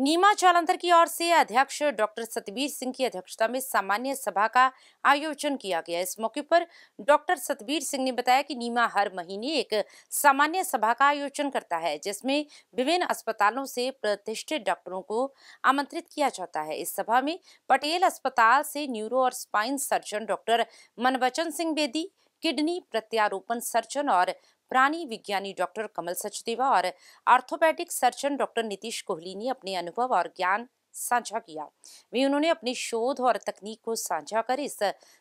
नीमा जालंधर की ओर से अध्यक्ष डॉक्टर सतबीर सिंह की अध्यक्षता में सामान्य सभा का आयोजन किया गया। इस मौके पर डॉक्टर सतबीर सिंह ने बताया कि नीमा हर महीने एक सामान्य सभा का आयोजन करता है, जिसमें विभिन्न अस्पतालों से प्रतिष्ठित डॉक्टरों को आमंत्रित किया जाता है। इस सभा में पटेल अस्पताल से न्यूरो और spine surgeon doctor Manvachan Singh Bedi, kidney प्रत्यारोपण सर्जन और प्राणी विज्ञानी डॉक्टर कमल सचदेवा और orthopaedic surgeon doctor Nitish Kohli ने अपने अनुभव और ज्ञान साझा किया। वे उन्होंने अपनी शोध और तकनीक को साझा कर इस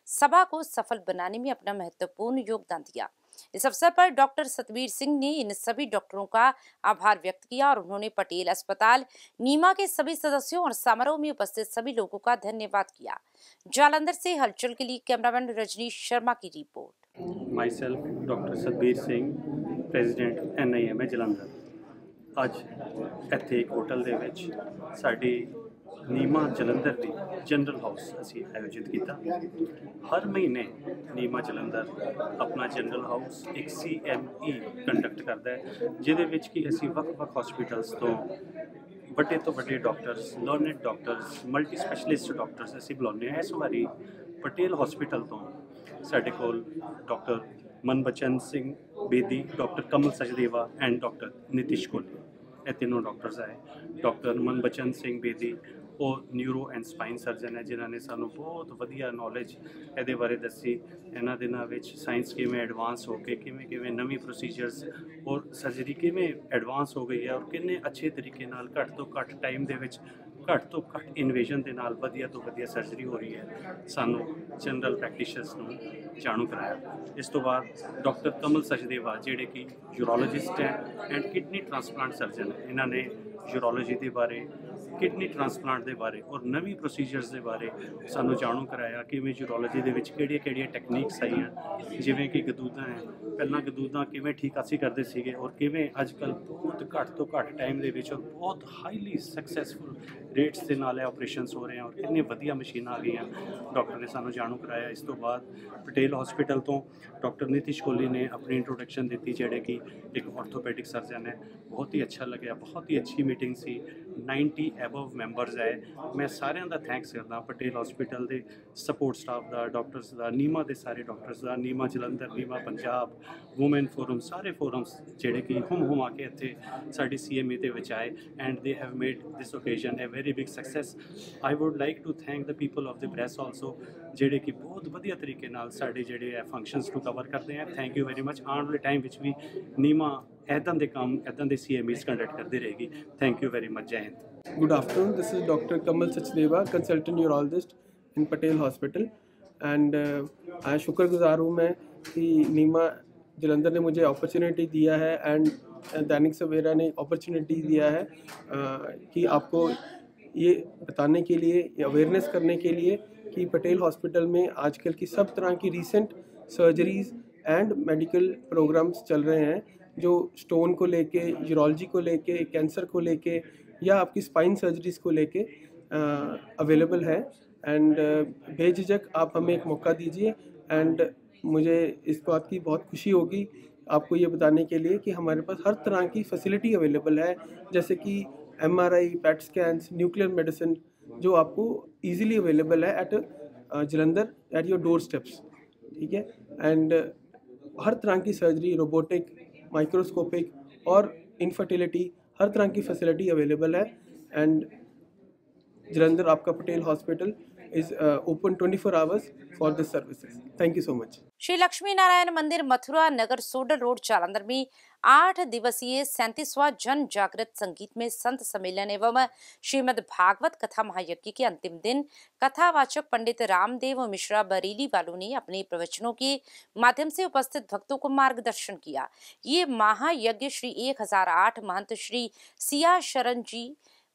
सभा को सफल बनाने में अपना महत्वपूर्ण योगदान दिया। इस अवसर पर डॉक्टर सतबीर सिंह ने इन सभी डॉक्टरों का आभार व्यक्त किया और उन्होंने पटेल अस्पताल, नीमा के सभी सदस्यों और समारोह में उपस्थित सभी लोगों का धन्यवाद किया। जालंधर से हलचल के लिए कैमरामैन रजनीश शर्मा की report. Myself doctor Satbir Singh president NIM Jalandhar. ਅੱਜ ਇੱਥੇ ਇੱਕ ਹੋਟਲ ਦੇ ਵਿੱਚ ਸਾਡੀ ਨੀਮਾ ਜਲੰਧਰ ਦੀ ਜਨਰਲ ਹਾਊਸ ਅਸੀਂ ਆਯੋਜਿਤ ਕੀਤਾ। ਹਰ ਮਹੀਨੇ ਨੀਮਾ ਜਲੰਧਰ ਆਪਣਾ ਜਨਰਲ ਹਾਊਸ ਇੱਕ ਸੀਐਮਈ ਕੰਡਕਟ ਕਰਦਾ ਹੈ, ਜਿਹਦੇ ਵਿੱਚ ਕਿ ਅਸੀਂ ਵੱਖ-ਵੱਖ ਹਸਪੀਟਲਸ ਤੋਂ ਵੱਡੇ ਤੋਂ ਵੱਡੇ doctors learned doctors multi specialist doctors ਅਸੀਂ ਬੁਲਾਉਂਦੇ ਹਾਂ। ਇਸ ਵਾਰੀ ਪਟੇਲ ਹਸਪੀਟਲ ਤੋਂ ਸਾਡੇ ਕੋਲ doctor Manbachan Singh Bedi, doctor Kamal Sachdeva and doctor Nitish Kohli ਇਹ ਤਿੰਨੋਂ ਡਾਕਟਰਸ ਆਏ। ਡਾਕਟਰ ਮਨਬਚਨ ਸਿੰਘ ਬੇਦੀ, ਉਹ ਨਿਊਰੋ ਐਂਡ ਸਪਾਈਨ ਸਰਜਨ ਹੈ, ਜਿਨ੍ਹਾਂ ਨੇ ਸਾਨੂੰ ਬਹੁਤ ਵਧੀਆ ਨੌਲੇਜ ਇਹਦੇ ਬਾਰੇ ਦੱਸੀ। ਇਹਨਾਂ ਦਿਨਾਂ ਵਿੱਚ ਸਾਇੰਸ ਕਿਵੇਂ ਐਡਵਾਂਸ ਹੋ ਕੇ, ਕਿਵੇਂ ਕਿਵੇਂ ਨਵੀਂ ਪ੍ਰੋਸੀਜਰਸ ਔਰ ਸਰਜਰੀ ਕਿਵੇਂ ਐਡਵਾਂਸ ਹੋ ਗਈ ਹੈ ਔਰ ਕਿੰਨੇ ਅੱਛੇ ਤਰੀਕੇ ਨਾਲ ਘੱਟ ਤੋਂ ਘੱਟ ਟਾਈਮ ਦੇ ਵਿੱਚ ਘੱਟ ਤੋਂ ਘੱਟ ਇਨਵੇਜ਼ਨ ਦੇ ਨਾਲ ਵਧੀਆ ਤੋਂ ਵਧੀਆ ਸਰਜਰੀ ਹੋ ਰਹੀ ਹੈ। ਸਾਨੂੰ ਜਨਰਲ ਪ੍ਰੈਕਟੀਸ਼ਨਰਸ ਨੂੰ ਜਾਣੂ ਕਰਾਇਆ। ਇਸ ਤੋਂ ਬਾਅਦ ਡਾਕਟਰ ਕਮਲ ਸਚਦੇਵਾ, ਜਿਹੜੇ ਕਿ ਯੂਰੋਲੋਜਿਸਟ ਹੈ ਐਂਡ ਕਿਡਨੀ ਟ੍ਰਾਂਸਪਲਾਂਟ ਸਰਜਨ ਇਹਨਾਂ ਨੇ ਯੂਰੋਲੋਜੀ ਦੇ ਬਾਰੇ ਕਿਡਨੀ ਟ੍ਰਾਂਸਪਲਾਂਟ ਦੇ ਬਾਰੇ ਔਰ ਨਵੀਂ ਪ੍ਰੋਸੀਜਰਸ ਦੇ ਬਾਰੇ ਸਾਨੂੰ ਜਾਣੂ ਕਰਾਇਆ, ਕਿਵੇਂ ਯੂਰੋਲੋਜੀ ਦੇ ਵਿੱਚ ਕਿਹੜੀਆਂ-ਕਿਹੜੀਆਂ ਟੈਕਨੀਕਸ ਆਈਆਂ, ਜਿਵੇਂ ਕਿ ਗਦੂਦਾਂ ਹੈ, ਪਹਿਲਾਂ ਗਦੂਦਾਂ ਕਿਵੇਂ ਠੀਕ ਅਸੀਂ ਕਰਦੇ ਸੀਗੇ ਔਰ ਕਿਵੇਂ ਅੱਜ ਕੱਲ ਬਹੁਤ ਘੱਟ ਤੋਂ ਘੱਟ ਟਾਈਮ ਦੇ ਵਿੱਚ ਔਰ ਬਹੁਤ ਹਾਈਲੀ ਸਕਸੈਸਫੁਲ ਰੇਟਸ ਦੇ ਨਾਲ ਇਹ ਆਪਰੇਸ਼ਨਸ ਹੋ ਰਹੇ ਹਨ ਔਰ ਕਿੰਨੀ ਵਧੀਆ ਮਸ਼ੀਨਾਂ ਆ ਗਈਆਂ। ਡਾਕਟਰ ਨੇ ਸਾਨੂੰ ਜਾਣੂ ਕਰਾਇਆ। ਇਸ ਤੋਂ ਬਾਅਦ ਪਟੇਲ ਹਸਪੀਟਲ ਤੋਂ ਡਾਕਟਰ ਨਿਤਿਸ਼ ਕੋਹਲੀ ਨੇ ਆਪਣੀ ਇੰਟਰੋਡਕਸ਼ਨ ਦਿੱਤੀ, ਜਿਹੜੇ ਕਿ ਇੱਕ ਆਰਥੋਪੈਡਿਕ ਸਰਜਨ ਹੈ। ਬਹੁਤ ਹੀ ਅੱਛਾ ਲੱਗਿਆ, ਬਹੁਤ ਹੀ ਅੱਛੀ ਮੀਟਿੰਗ ਸੀ। 90 ਐਬਵ ਮੈਂਬਰਸ ਹੈ। ਮੈਂ ਸਾਰਿਆਂ ਦਾ ਥੈਂਕਸ ਕਰਦਾ, ਪਟੇਲ ਹਸਪੀਟਲ ਦੇ ਸਪੋਰਟ ਸਟਾਫ ਦਾ ਡਾਕਟਰਸ ਦਾ, ਨੀਮਾ ਦੇ ਸਾਰੇ ਡਾਕਟਰਸ ਦਾ, ਨੀਮਾ ਜਲੰਧਰ, ਨੀਮਾ ਪੰਜਾਬ ਔਮਨ ਫੋਰਮ ਸਾਰੇ ਫੋਰਮਸ ਜਿਹੜੇ ਕਿ ਹੁਮ ਹੁਮ ਆ ਕੇ ਇੱਥੇ ਸਾਡੀ ਸੀਐਮਏ ਦੇ ਵਿੱਚ ਆਏ and they have made this occasion a very big success I would like to thank the people of the press also ਜਿਹੜੇ ਕਿ ਬਹੁਤ ਵਧੀਆ ਤਰੀਕੇ ਨਾਲ ਸਾਡੇ ਜਿਹੜੇ ਹੈ ਫੰਕਸ਼ਨਸ ਨੂੰ ਕਵਰ ਕਰਦੇ ਆ। ਥੈਂਕ ਯੂ ਵੈਰੀ ਮਚ ਆਉਣ ਵਾਲੇ ਟਾਈਮ ਵਿੱਚ ਵੀ ਨੀਮਾ ਐਦਾਂ ਦੇ ਕੰਮ ਐਦਾਂ ਦੇ ਸੀਐਮਏਸ ਕੰਡਕਟ ਕਰਦੀ ਰਹੇਗੀ thank you very much Jai Hind Good afternoon. This is Dr. Kamal Sachdeva, consultant neurologist in Patel Hospital. And uh, आज शुक्रगुजार हूँ मैं कि नीमा जलंधर ने मुझे अपॉर्चुनिटी दिया है एंड दैनिक सवेरा ने अपॉर्चुनिटी दिया है uh, कि आपको ये बताने के लिए अवेयरनेस करने के लिए कि पटेल हॉस्पिटल में आजकल की सब तरह की recent surgeries and medical programs चल रहे हैं जो स्टोन को लेके यूरोलॉजी को लेके कैंसर को लेके, या आपकी स्पाइन सर्जरीज को लेके अवेलेबल है। एंड बेझिझक आप हमें एक मौका दीजिए। एंड मुझे इस बात की बहुत खुशी होगी आपको ये बताने के लिए कि हमारे पास हर तरह की फैसिलिटी अवेलेबल है। जैसे कि M R I PET scans nuclear medicine जो आपको इजीली अवेलेबल है at Jalandhar at your doorsteps ठीक है? एंड हर तरह की सर्जरी रोबोटिक माइक्रोस्कोपिक और इनफर्टिलिटी हर तरह की फैसिलिटी अवेलेबल है। एंड जलंधर आपका Patel hospital is uh, open 24 hours for this services. Thank you so much. Shri Lakshmi Narayan मंदिर मथुरा नगर सोडल रोड जालंधर में आठ दिवसीय सैंतीसवां जन जागृत संगीत में संत सम्मेलन एवं श्रीमद भागवत कथा महायज्ञ के अंतिम दिन कथावाचक पंडित रामदेव मिश्रा बरेली वालों ने अपने प्रवचनों के माध्यम से उपस्थित भक्तों को मार्गदर्शन किया। ये महायज्ञ श्री 1008 महंत श्री सिया शरण जी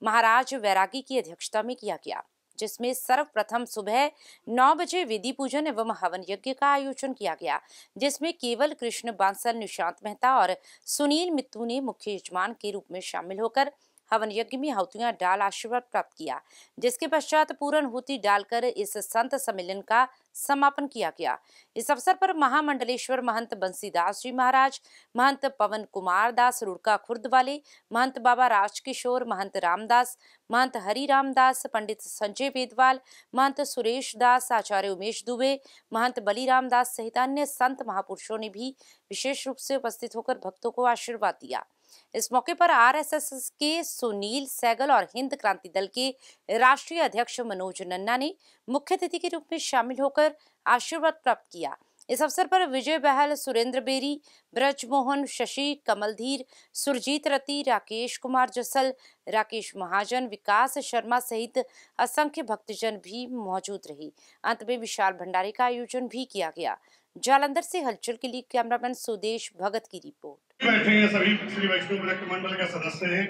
महाराज वैरागी की अध्यक्षता में किया गया। जिसमें सर्वप्रथम सुबह नौ बजे विधि पूजन एवं हवन यज्ञ का आयोजन किया गया, जिसमें केवल कृष्ण बांसल निशांत मेहता और सुनील मित्तू ने मुख्य यजमान के रूप में शामिल होकर हवन यज्ञ में आहुतियाँ डाल आशीर्वाद प्राप्त किया, जिसके पश्चात पूर्ण हुति डालकर इस संत सम्मेलन का समापन किया गया। इस अवसर पर महामंडलेश्वर महंत बंसीदास जी महाराज, महंत पवन कुमार दास रुड़का खुर्द वाले, महंत बाबा राजकिशोर, महंत रामदास, महंत हरि रामदास पंडित संजय वेदवाल, महंत सुरेश दास, आचार्य उमेश दुबे, महंत बलिराम दास सहित अन्य संत महापुरुषों ने भी विशेष रूप से उपस्थित होकर भक्तों को आशीर्वाद दिया। इस मौके पर आरएसएस के सुनील सैगल और हिंद क्रांति दल के राष्ट्रीय अध्यक्ष मनोज नन्ना ने मुख्य अतिथि के रूप में शामिल होकर आशीर्वाद प्राप्त किया। इस अवसर पर विजय बहल, सुरेंद्र बेरी, ब्रजमोहन, शशि कमलधीर, सुरजीत रति राकेश कुमार जसल, राकेश महाजन, विकास शर्मा सहित असंख्य भक्तजन भी मौजूद रहे। अंत में विशाल भंडारे का आयोजन भी किया गया। जालंधर से हलचल के लिए कैमरामैन सुदेश भगत की रिपोर्ट। बैठे हैं, सभी श्री वैष्णव मंडल के सदस्य हैं,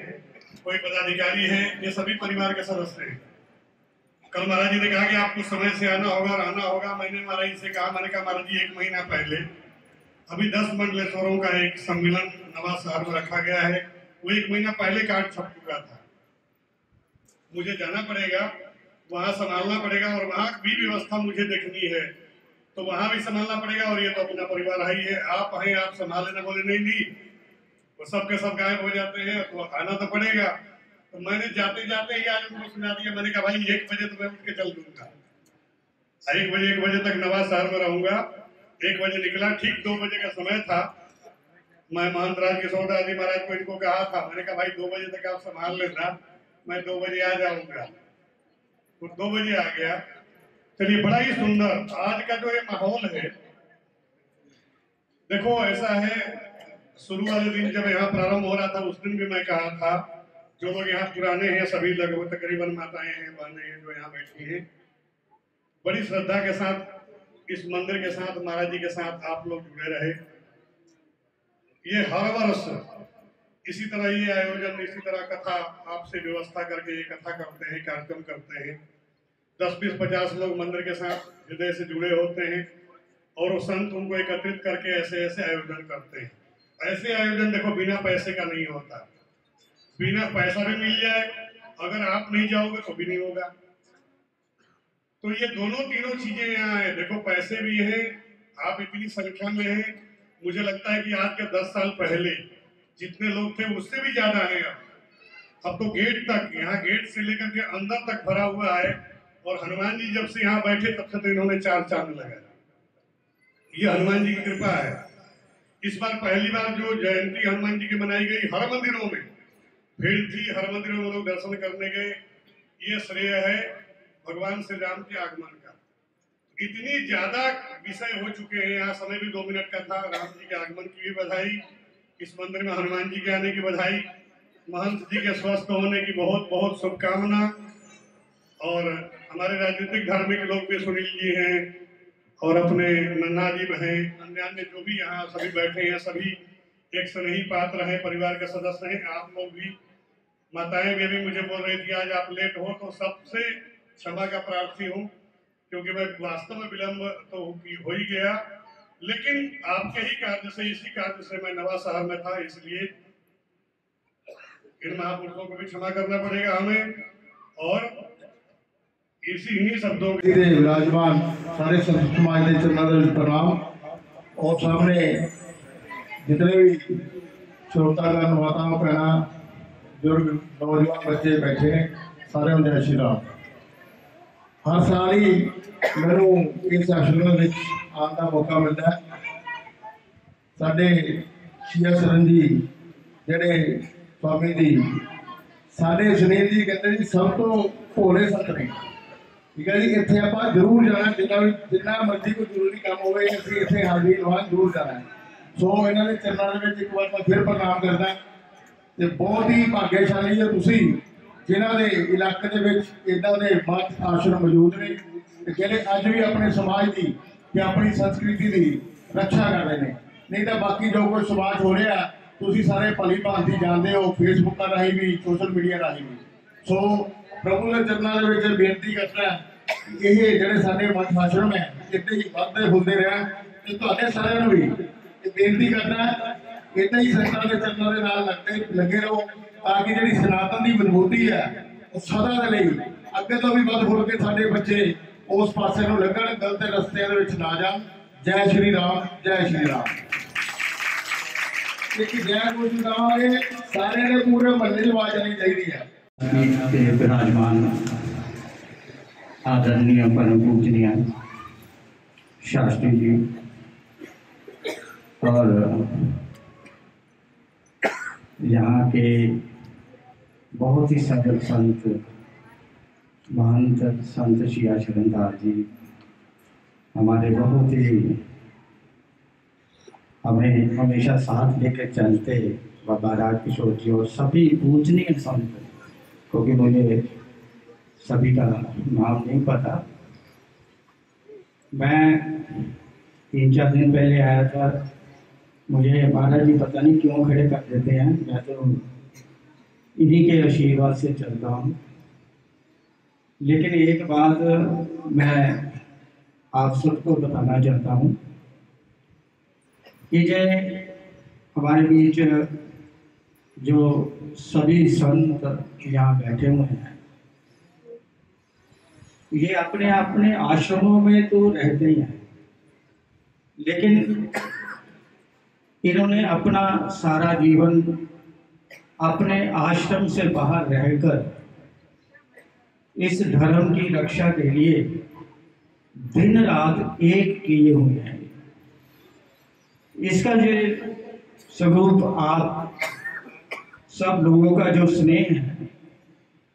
कोई पदाधिकारी हैं, ये सभी परिवार के सदस्य हैं। कल महाराज जी ने कहा कि आपको समय से आना होगा, रहना होगा, मैंने महाराज जी से कहा, मैंने कहा महाराज जी, एक महीना पहले, अभी दस मंडलेश्वरों का एक सम्मेलन नवा शहर में रखा गया है, वो एक महीना पहले कार्ड छप चुका था। मुझे जाना पड़ेगा, वहाँ संभालना पड़ेगा और वहाँ भी व्यवस्था मुझे देखनी है। तो वहाँ भी संभालना पड़ेगा और ये तो अपना परिवार है ही है आप हैं, आप संभाल लेना बोले, नहीं नहीं। वो सबके सब गायब हो जाते हैं तो आना तो पड़ेगा। तो मैंने जाते जाते ही आज उनको सुना दिया, मैंने कहा, भाई, एक बजे तो मैं उठ के चल दूँगा। एक बजे एक बजे तक नवाज़ शहर में रहूँगा। एक बजे निकला, ठीक दो बजे का समय था। मैं महंत राज किशोर दास जी महाराज को इनको कहा था, मैंने कहा, भाई, दो बजे तक आप संभाल लेना, मैं दो बजे आ जाऊँगा। तो दो बजे आ गया। चलिए, बड़ा ही सुंदर। आज का जो ये माहौल है, देखो, ऐसा है, शुरू वाले दिन जब यहाँ प्रारंभ हो रहा था, उस दिन भी मैं कहा था, जो लोग यहाँ पुराने हैं, सभी लगभग तकरीबन माताएँ हैं, बहनें हैं, जो यहाँ बैठी हैं, बड़ी श्रद्धा के साथ, इस मंदिर के साथ, महाराज जी के साथ आप लोग जुड़े रहे। ये हर वर्ष, इसी तरह ये आयोजन, इसी तरह कथा, आपसे व्यवस्था करके ये कथा करते हैं, कार्यक्रम करते हैं। दस बीस पचास लोग मंदिर के साथ हृदय से जुड़े होते हैं और वो संत उनको एकत्रित करके ऐसे ऐसे आयोजन करते हैं। ऐसे आयोजन देखो, बिना पैसे का नहीं होता। बिना पैसा भी मिल जाए, अगर आप नहीं जाओगे तो भी नहीं होगा। तो ये दोनों तीनों चीज़ें यहाँ है। देखो, पैसे भी हैं, आप इतनी संख्या में हैं। मुझे लगता है कि आज के दस साल पहले जितने लोग थे, उससे भी ज़्यादा है अब। तो गेट तक, यहाँ गेट से लेकर के अंदर तक भरा हुआ है। और हनुमान जी जब से यहाँ बैठे तब से तो इन्होंने चार चाँद लगाया ये हनुमान जी की कृपा है। इस बार पहली बार जो जयंती हनुमान जी की मनाई गई हर मंदिरों में, भीड़ थी, हर मंदिरों में लोग दर्शन करने गए। ये श्रेय है भगवान श्री राम के आगमन का। इतनी ज़्यादा विषय हो चुके हैं, यहाँ समय भी दो मिनट का था, राम जी के आगमन की भी बधाई, इस मंदिर में हनुमान जी के आने की बधाई, महंत जी के स्वस्थ होने की बहुत बहुत शुभकामना, और हमारे राजनीतिक धार्मिक लोग भी सुनील जी हैं और अपने नन्ना जी हैं अन्य अन्य जो भी यहाँ सभी बैठे हैं, सभी एक से नहीं पात्र हैं, परिवार के सदस्य हैं, आप लोग भी माताएँ भी अभी मुझे बोल रही थी, आज आप लेट हो तो सबसे क्षमा का प्रार्थी हूँ, क्योंकि मैं वास्तव में विलम्ब तो हो ही गया। लेकिन आपके ही कार्य से, इसी कार्य से मैं नवा शहर में था, इसलिए इन महापुरुषों को भी क्षमा करना पड़ेगा हमें। और इसी इन्हीं शब्दों के ਦੇ ਵਿਰਾਜਮਾਨ ਸਾਰੇ ਸੰਤ ਸਮਾਜ ਦੇ ਚਰਨਾਂ ਦੇ ਵਿੱਚ ਪ੍ਰਣਾਮ ਔਰ ਸਾਹਮਣੇ ਜਿਤਨੇ ਵੀ ਸ਼ਰੋਤਾਗਣ ਮਾਤਾਵਾਂ ਭੈਣਾਂ ਬਜ਼ੁਰਗ ਨੌਜਵਾਨ ਬੱਚੇ ਬੈਠੇ ਨੇ ਸਾਰਿਆਂ ਨੂੰ ਜੈ ਸ਼੍ਰੀ ਰਾਮ ਹਰ ਸਾਲ ਹੀ ਮੈਨੂੰ ਇਸ ਆਸ਼ਰਮ ਵਿੱਚ ਆਉਣ ਦਾ ਮੌਕਾ ਮਿਲਦਾ ਹੈ ਸਾਡੇ ਸ਼ੀਆ ਸਰਨ ਜੀ ਜਿਹੜੇ ਸਵਾਮੀ ਜੀ ਸਾਡੇ ਸੁਨੀਲ ਜੀ ਕਹਿੰਦੇ ਜੀ ਸਭ ਤੋਂ ਭੋਲੇ ਸੰਤ ਨੇ ਠੀਕ ਹੈ ਜੀ, ਇੱਥੇ ਆਪਾਂ ਜ਼ਰੂਰ ਜਾਣਾ, ਜਿੰਨਾ ਵੀ ਜਿੰਨਾ ਮਰਜ਼ੀ ਕੋਈ ਜ਼ਰੂਰੀ ਕੰਮ ਹੋਵੇ, ਅਸੀਂ ਇੱਥੇ ਹਾਜ਼ਰੀ ਲਵਾਉਣ, ਜ਼ਰੂਰ ਜਾਣਾ। ਸੋ ਇਹਨਾਂ ਦੇ ਚਰਨਾਂ ਦੇ ਵਿੱਚ ਇੱਕ ਵਾਰ ਮੈਂ ਫਿਰ ਪ੍ਰਣਾਮ ਕਰਦਾ। ਤੇ ਬਹੁਤ ਹੀ ਭਾਗਿਆਸ਼ਾਲੀ ਹੋ ਤੁਸੀਂ, ਜਿਨ੍ਹਾਂ ਦੇ ਇਲਾਕੇ ਦੇ ਵਿੱਚ ਇਦਾਂ ਦੇ ਮੱਠ ਆਸ਼ਰਮ ਮੌਜੂਦ ਨੇ। ਤੇ ਜਿਹੜੇ ਅੱਜ ਵੀ ਆਪਣੇ ਸਮਾਜ ਦੀ ਤੇ ਆਪਣੀ ਸੰਸਕ੍ਰਿਤੀ ਦੀ ਰੱਖਿਆ ਕਰ ਰਹੇ ਨੇ। ਨਹੀਂ ਤਾਂ ਬਾਕੀ ਜੋ ਕੁਝ ਸਮਾਜ ਹੋ ਰਿਹਾ, ਤੁਸੀਂ ਸਾਰੇ ਭਲੀ ਭਾਂਤੀ ਜਾਣਦੇ ਹੋ ਫੇਸਬੁੱਕਾਂ ਰਾਹੀਂ ਵੀ ਸੋਸ਼ਲ ਮੀਡੀਆ ਰਾਹੀਂ ਵੀ। ਸੋ ਪ੍ਰਭੂ ਦੇ ਚਰਨਾਂ ਦੇ ਵਿੱਚ ਬੇਨਤੀ ਕਰਦਾ ਇਹ ਜਿਹੜੇ ਸਾਡੇ ਮੱਠ ਆਸ਼ਰਮ ਹੈ, ਇੱਥੇ ਹੀ ਵੱਧਦੇ ਹੁੰਦੇ ਰਹਿਣ ਤੇ ਤੁਹਾਡੇ ਸਾਰਿਆਂ ਨੂੰ ਵੀ ਬੇਨਤੀ ਕਰਦਾ ਇੱਦਾਂ ਹੀ ਸੰਤਾਂ ਦੇ ਚਰਨਾਂ ਦੇ ਨਾਲ ਲੱਗਦੇ ਲੱਗੇ ਰਹੋ, ਤਾਂ ਕਿ ਜਿਹੜੀ ਸਨਾਤਨ ਦੀ ਮਜ਼ਬੂਤੀ ਹੈ, ਉਹ ਸਦਾ ਦੇ ਲਈ ਅੱਗੇ ਤੋਂ ਵੀ ਵੱਧ ਫੁੱਲ ਕੇ ਸਾਡੇ ਬੱਚੇ ਉਸ ਪਾਸੇ ਨੂੰ ਲੱਗਣ, ਗਲਤ ਰਸਤਿਆਂ ਦੇ ਵਿੱਚ ਨਾ ਜਾਣ। ਜੈ ਸ਼੍ਰੀ ਰਾਮ, ਜੈ ਸ਼੍ਰੀ ਰਾਮ। ਇੱਕ ਜੈ ਗੁਰੂ ਕਹਾਂਗੇ ਸਾਰਿਆਂ ਦੇ ਪੂਰੇ ਮਹੱਲੇ 'ਚ ਆਵਾਜ਼ ਆਣੀ ਚਾਹੀਦੀ ਹੈ। के विराजमान आदरणीय परम पूजनीय शास्त्री जी और यहाँ के बहुत ही सजग संत, महंत संत शिया शरणदास जी, हमारे बहुत ही हमें हमेशा साथ लेकर चलते बाबा राज किशोर जी और सभी पूजनीय संत क्योंकि मुझे सभी का नाम नहीं पता। मैं तीन चार दिन पहले आया था। मुझे महाराज जी पता नहीं क्यों खड़े कर देते हैं। मैं तो इन्हीं के आशीर्वाद से चलता हूँ। लेकिन एक बात मैं आप सबको बताना चाहता हूँ कि जो हमारे बीच जो सभी संत यहाँ बैठे हुए हैं। ये अपने अपने आश्रमों में तो रहते ही हैं। लेकिन इन्होंने अपना सारा जीवन अपने आश्रम से बाहर रहकर इस धर्म की रक्षा के लिए दिन रात एक किए हुए हैं। इसका जो स्वरूप आप सब लोगों का जो स्नेह है,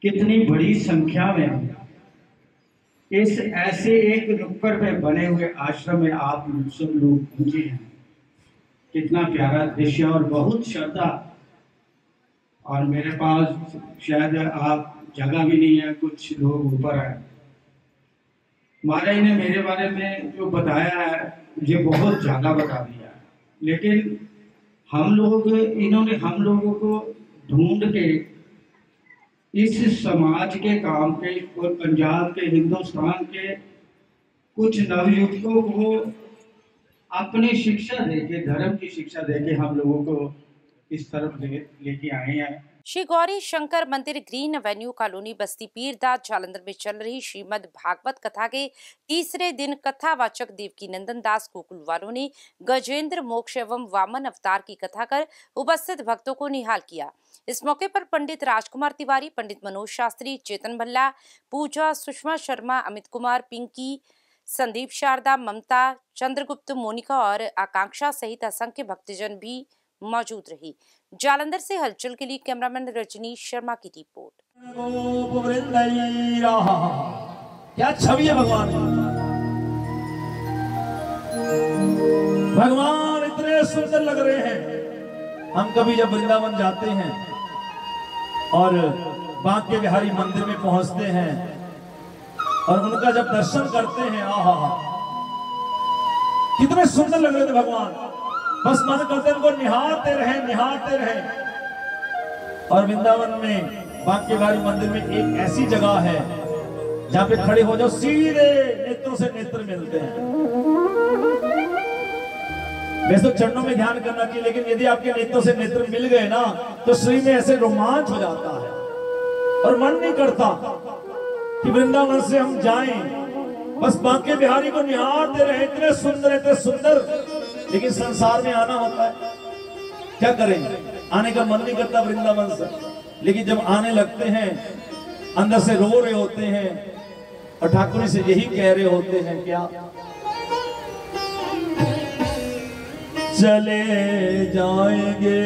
कितनी बड़ी संख्या में इस ऐसे एक नुक्कड़ पे बने हुए आश्रम में आप सब लोग पहुँचे हैं। कितना प्यारा दृश्य और बहुत श्रद्धा। और मेरे पास शायद आप जगह भी नहीं है, कुछ लोग ऊपर है। महाराज ने मेरे बारे में जो बताया है, मुझे बहुत ज़्यादा बता दिया। लेकिन हम लोग, इन्होंने हम लोगों को ढूंढ के इस समाज के काम के और पंजाब के, हिंदुस्तान के कुछ नवयुवकों को अपनी शिक्षा देके, धर्म की शिक्षा देके हम लोगों को इस तरफ़ ले, लेके आए हैं। श्री गौरी शंकर मंदिर ग्रीन एवेन्यू कॉलोनी बस्ती पीरदास जालंधर में चल रही श्रीमद भागवत कथा के तीसरे दिन कथावाचक देवकी नंदन दास गोकुल वालों ने गजेंद्र, मोक्ष एवं वामन अवतार की कथा कर उपस्थित भक्तों को निहाल किया। इस मौके पर पंडित राजकुमार तिवारी, पंडित मनोज शास्त्री, चेतन भल्ला, पूजा सुषमा शर्मा, अमित कुमार, पिंकी, संदीप शारदा, ममता चंद्रगुप्त, मोनिका और आकांक्षा सहित असंख्य भक्तजन भी मौजूद रही। जालंधर से हलचल के लिए कैमरामैन रजनीश शर्मा की रिपोर्ट। क्या छवि है भगवान? भगवान इतने सुंदर लग रहे हैं। हम कभी जब वृंदावन जाते हैं और बांके बिहारी मंदिर में पहुँचते हैं और उनका जब दर्शन करते हैं, आहा, कितने सुंदर लग रहे थे भगवान। बस मन करते उनको निहारते रहे निहारते रहे। और वृंदावन में बांके बिहारी मंदिर में एक ऐसी जगह है, जहाँ पे खड़े हो जाओ, सीधे नेत्रों से नेत्र मिलते हैं। वैसे तो चरणों में ध्यान करना चाहिए, लेकिन यदि आपके नेत्रों से नेत्र मिल गए ना तो शरीर में ऐसे रोमांच हो जाता है। और मन नहीं करता कि वृंदावन से हम जाएँ। बस बांके बिहारी को निहारते रहे, इतने सुंदर इतने सुंदर लेकिन संसार में आना होता है। क्या करें? आने का मन नहीं करता वृंदावन से। लेकिन जब आने लगते हैं, अंदर से रो रहे होते हैं, और ठाकुर से यही कह रहे होते हैं, क्या? चले जाएँगे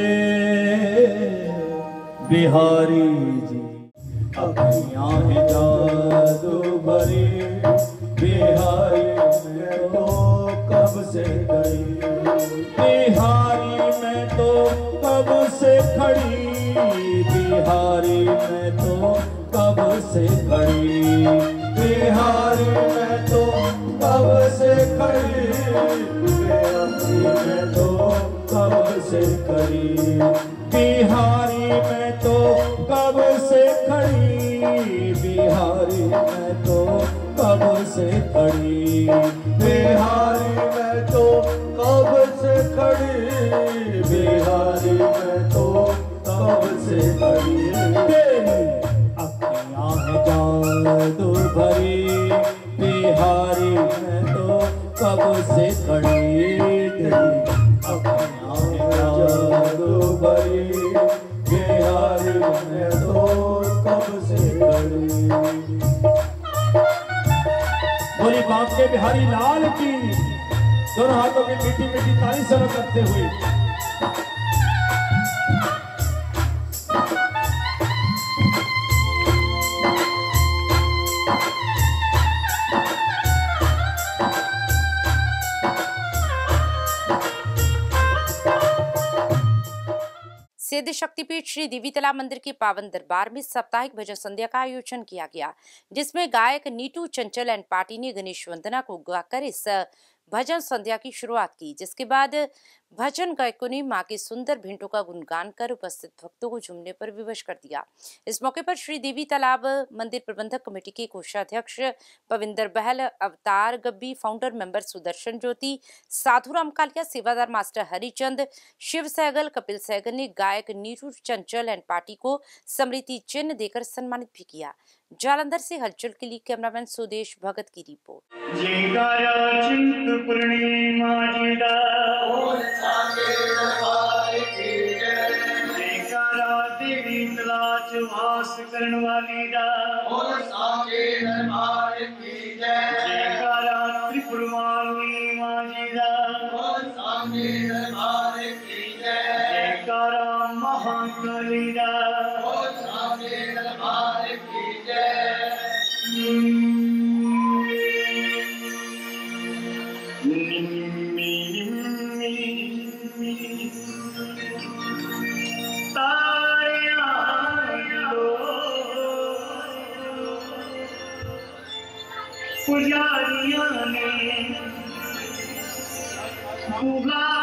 बिहारी जी। अपनी जादू भरी बिहारी तो कब से गई? बिहारी में तो कब से खड़ी? बिहारी में तो कब से खड़ी? बिहारी में तो कब से खड़ी? में तो कब से खड़ी? बिहारी में तो कब से खड़ी? बिहारी में तो कब से खड़ी? बिहारी में तो कब बिहारी में तो कब से खड़ी तेरी अखियाँ जादू बिहारी मैं तो कब से खड़ी तेरी अखियाँ है जादू भरी, बिहारी मैं तो कब से खड़ी बोली, बाप के बिहारी लाल की दोनों हाथों में मीठी मीठी ताली सर करते हुए। सिद्ध शक्तिपीठ श्री देवी तालाब मंदिर के पावन दरबार में साप्ताहिक भजन संध्या का आयोजन किया गया, जिसमें गायक नीटू चंचल एंड पार्टी ने गणेश वंदना को गाकर इस भजन संध्या की शुरुआत की, जिसके बाद भजन गायकों ने माँ के सुंदर भिंटों का गुणगान कर उपस्थित भक्तों को झूमने पर विवश कर दिया। इस मौके पर श्री देवी तालाब मंदिर प्रबंधक कमेटी के कोषाध्यक्ष पविंदर बहल, अवतार गब्बी फाउंडर मेंबर सुदर्शन ज्योति साधुराम कालिया, सेवादार मास्टर हरिचंद, शिव सहगल, कपिल सहगल ने गायक नीरू चंचल एंड पार्टी को समृति चिन्ह देकर सम्मानित भी किया। जालंधर से हलचल के लिए कैमरामैन सुदेश भगत की रिपोर्ट जयकारा पुजारियों ने बुआ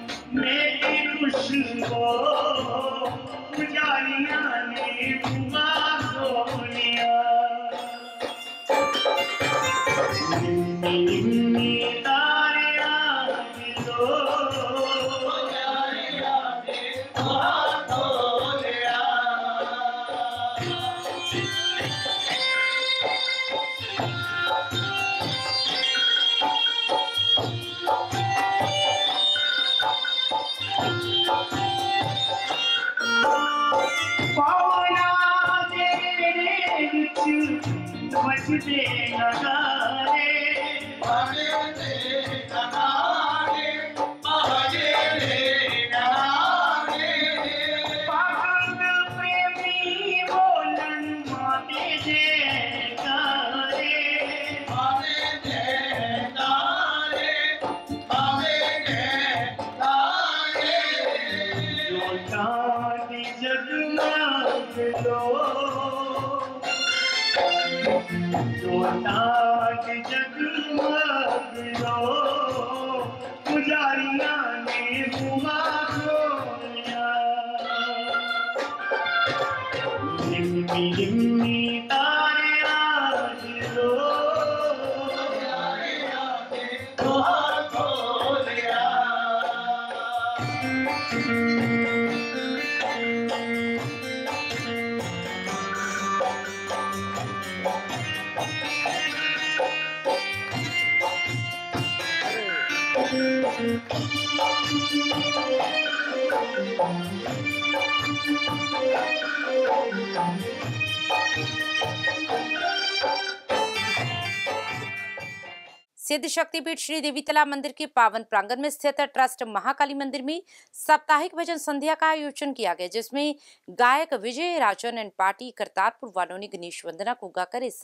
खुशबू पुजारियाँ ने बुआ बोलिया पुजारिया ने हुआ खोया सिद्ध शक्तिपीठ श्री देवी तला मंदिर के पावन प्रांगण में स्थित ट्रस्ट महाकाली मंदिर में साप्ताहिक भजन संध्या का आयोजन किया गया, जिसमें गायक विजय राजन एंड पार्टी करतारपुर वालों ने गणेश वंदना को गाकर इस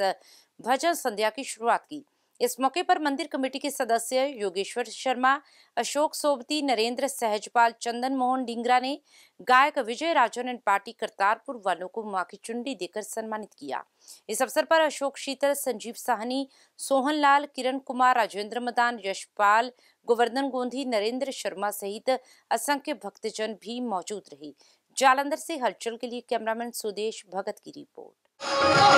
भजन संध्या की शुरुआत की। इस मौके पर मंदिर कमेटी के सदस्य योगेश्वर शर्मा, अशोक सोबती, नरेंद्र सहजपाल, चंदन मोहन डिंगरा ने गायक विजय राजन एंड पार्टी करतारपुर वालों को माँ की चुंडी देकर सम्मानित किया। इस अवसर पर अशोक शीतल, संजीव साहनी सोहन लाल किरण कुमार, राजेंद्र मदान, यशपाल गोवर्धन गोंधी, नरेंद्र शर्मा सहित असंख्य भक्तजन भी मौजूद रहे। जालंधर से हलचल के लिए कैमरामैन सुदेश भगत की रिपोर्ट। Oh,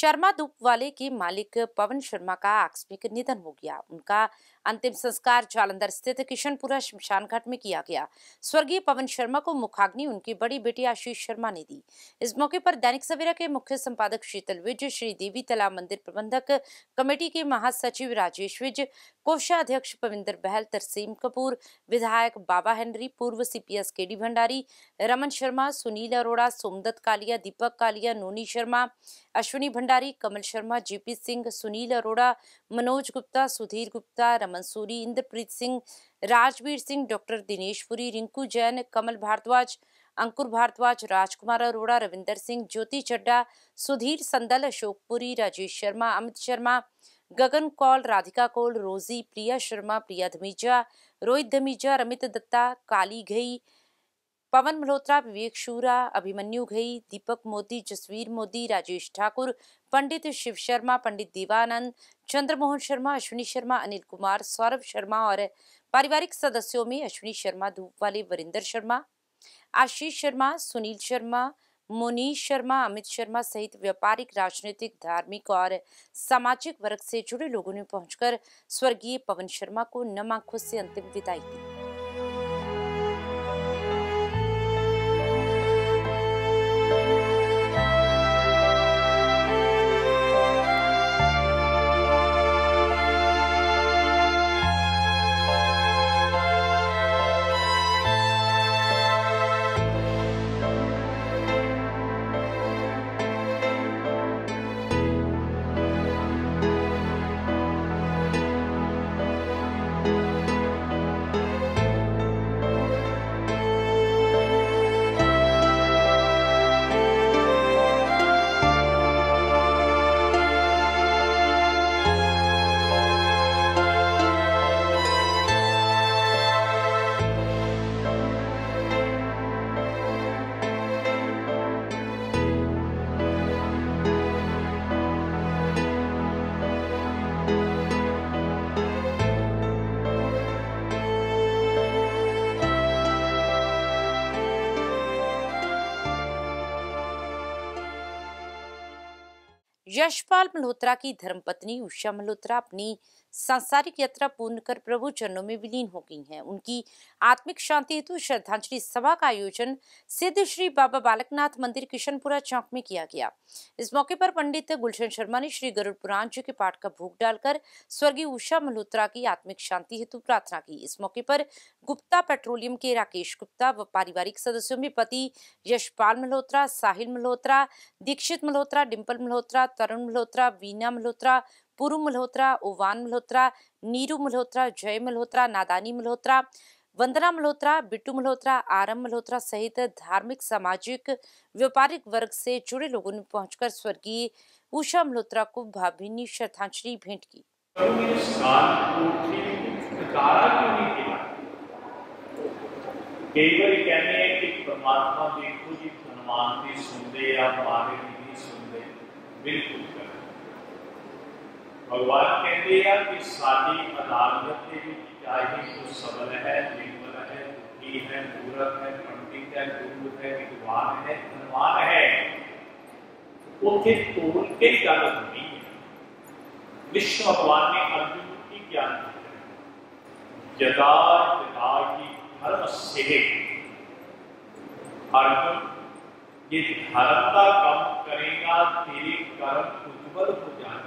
शर्मा धूप वाले के मालिक पवन शर्मा का आकस्मिक निधन हो गया। उनका अंतिम संस्कार जालंधर स्थित किशनपुरा शमशान घाट में किया गया। स्वर्गीय पवन शर्मा को मुखाग्नि उनकी बड़ी बेटी आशीष शर्मा ने दी। इस मौके पर दैनिक सवेरा के मुख्य संपादक शीतल विज, श्री देवी तालाब मंदिर प्रबंधक कमेटी के महासचिव राजेश विज, कोषाध्यक्ष पविंदर बहल, तरसीम कपूर, विधायक बाबा हेनरी, पूर्व सीपीएस के D Bhandari, Raman Sharma, Sunil Arora, Somdutt Kalia, Deepak Kalia, Noni Sharma, Ashwini Bhandari, Kamal Sharma, GP Singh, Sunil Arora, Manoj Gupta, Sudhir Gupta Raman Suri Inderpreet Singh, Rajveer Singh, doctor Dinesh Puri, Rinku Jain, Kamal Bhardwaj, Ankur Bhardwaj, Rajkumar Arora, Ravinder Singh, Jyoti Chadha Sudhir Sandal, Ashok Puri, Rajesh Sharma, Amit Sharma, Gagan Kaul, Radhika Kaul, Rosy, Priya Sharma, प्रिया धमीजा, रोहित धमीजा, रमित दत्ता, काली घई पवन मल्होत्रा, विवेक शूरा, अभिमन्यु घई, दीपक मोदी, जसवीर मोदी, राजेश ठाकुर, पंडित शिव शर्मा, पंडित देवानंद, चंद्रमोहन शर्मा, अश्विनी शर्मा, अनिल कुमार, सौरभ शर्मा और पारिवारिक सदस्यों में अश्विनी शर्मा, धूप वाले वरिंदर शर्मा, आशीष शर्मा, सुनील शर्मा मोनीश शर्मा, अमित शर्मा सहित व्यापारिक, राजनीतिक, धार्मिक और सामाजिक वर्ग से जुड़े लोगों ने पहुंचकर स्वर्गीय पवन शर्मा को नम आँखों से अंतिम विदाई दी। यशपाल मल्होत्रा की धर्मपत्नी उषा मल्होत्रा अपनी सांसारिक यात्रा पूर्ण कर प्रभु चरणों में विलीन हो गई हैं। उनकी आत्मिक शांति हेतु श्रद्धांजलि सभा का आयोजन सिद्ध श्री बाबा बालकनाथ मंदिर किशनपुरा चौक में किया गया। इस मौके पर पंडित गुलशन शर्मा ने श्री गरुड़ पुराण जी के पाठ का भोग डालकर स्वर्गीय उषा मल्होत्रा की आत्मिक शांति हेतु प्रार्थना की। इस मौके पर गुप्ता पेट्रोलियम के राकेश गुप्ता व पारिवारिक सदस्यों में पति यशपाल मल्होत्रा, साहिल मल्होत्रा, दीक्षित मल्होत्रा डिम्पल मल्होत्रा, तरुण मल्होत्रा, वीना मल्होत्रा पुरु मल्होत्रा उवान मल्होत्रा नीरू मल्होत्रा जय मल्होत्रा नादानी मल्होत्रा वंदना मल्होत्रा बिट्टू मल्होत्रा आरम मल्होत्रा सहित धार्मिक सामाजिक व्यापारिक वर्ग से जुड़े लोगों ने पहुंचकर स्वर्गीय उषा मल्होत्रा को भावभीनी श्रद्धांजलि भेंट की ਕਈ ਵਾਰੀ ਕਹਿੰਦੇ ਆ ਕਿ ਪਰਮਾਤਮਾ ਦੇਖੋ ਜੀ ਹਨੂਮਾਨ ਦੀ ਸੁਣਦੇ ਆ ਮਾਰੇ ਦੀ ਨਹੀਂ ਸੁਣਦੇ ਬਿਲਕੁਲ भगवान कहते हैं कि सारी अदालत चाहे वो तो सबल है, निर्मल है दुखी है, मूर्ख है, पंडित है, गुरु है, विद्वान है, धनवान है। तो उनके के है। भगवान ने अर्जुन की ज्ञान की धर्म से अर्जुन ये धर्म का करेगा, तेरे कर्म उज्जवल हो जाएगा।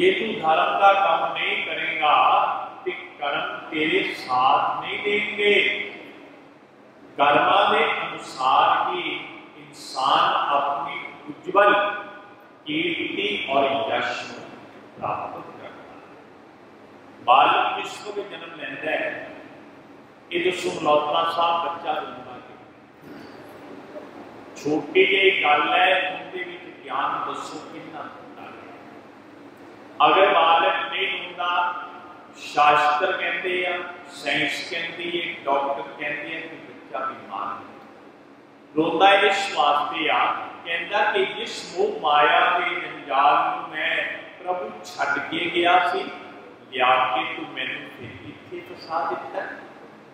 ये तू धर्म का काम नहीं करेगा तो कर्म तेरे साथ नहीं देंगे। कर्मा के अनुसार ही इंसान अपनी उज्जवल कीर्ति और यश प्राप्त करता बालक विश्व में जन्म लेता है? ये जो सुमलौत्रा साहब बच्चा तो जन्मा के छोटी जी गल है, उनके ज्ञान दसो कितना? ਅਗਰ ਬਾਲਕ ਨਹੀਂ ਹੁੰਦਾ ਸ਼ਾਸਤਰ ਕਹਿੰਦੇ ਆ ਸਾਇੰਸ ਕਹਿੰਦੀ ਹੈ ਡਾਕਟਰ ਕਹਿੰਦੇ ਆ ਕਿ ਬੱਚਾ ਬਿਮਾਰ ਹੈ ਰੋਂਦਾ ਇਸ ਵਾਸਤੇ ਆ ਕਹਿੰਦਾ ਕਿ ਜਿਸ ਮੋਹ ਮਾਇਆ ਦੇ ਜੰਜਾਲ ਨੂੰ ਮੈਂ ਪ੍ਰਭੂ ਛੱਡ ਕੇ ਗਿਆ ਸੀ ਲਿਆ ਕੇ ਤੂੰ ਮੈਨੂੰ ਫਿਰ ਇੱਥੇ ਫਸਾ ਦਿੱਤਾ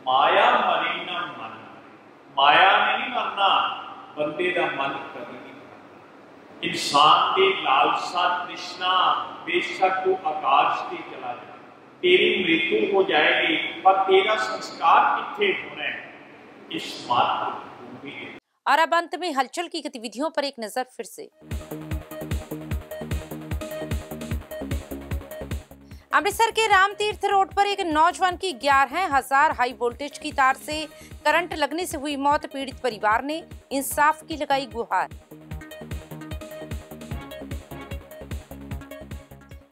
ਮਾਇਆ ਮਰੀ ਨਾ ਮਨ ਮਾਇਆ ਨੇ ਨਹੀਂ ਮਰਨਾ ਬੰਦੇ ਦਾ ਮਨ ਕਦੇ इंसान के लालसा कृष्णा बेशक तू आकाश से चला जा। तेरी मृत्यु हो जाएगी, पर तेरा संस्कार कितने होना है? इस बात को भूमि और अब अंत में हलचल की गतिविधियों पर एक नज़र फिर से। अमृतसर के राम तीर्थ रोड पर एक नौजवान की ग्यारह हज़ार हाई वोल्टेज की तार से करंट लगने से हुई मौत, पीड़ित परिवार ने इंसाफ की लगाई गुहार।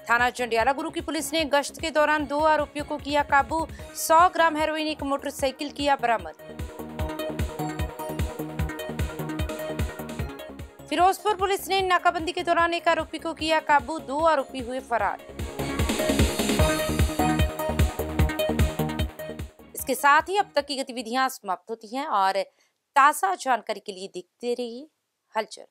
थाना जंडियाला गुरु की पुलिस ने गश्त के दौरान दो आरोपियों को किया काबू। 100 ग्राम हेरोइन, एक मोटरसाइकिल किया बरामद। फिरोजपुर पुलिस ने नाकाबंदी के दौरान एक आरोपी को किया काबू, दो आरोपी हुए फरार। इसके साथ ही अब तक की गतिविधियाँ समाप्त होती हैं और ताज़ा जानकारी के लिए देखते रहिए हलचल।